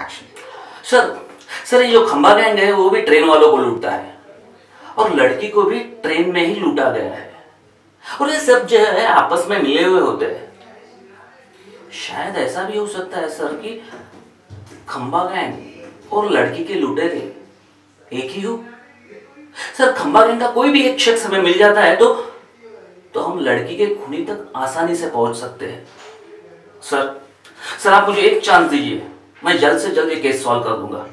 Action sir sir ये जो खंबा गैंग है, वो भी ट्रेन वालों को लूटता है। और लड़की को भी ट्रेन में ही लूटा गया है। और ये सब जो है, आपस में मिले हुए होते हैं। शायद ऐसा भी हो सकता है सर कि खंबा गैंग और लड़की के लुटेरे एक ही हो। सर खंबा गैंग का कोई भी एक शख्स हमें मिल जाता है तो तो हम लड़की के खूनी तक आसानी से पहुँच सकते हैं। सर सर आप मुझे एक चांस दीजिए। मैं जल्द से जल्द ये केस सॉल्व कर दूँगा।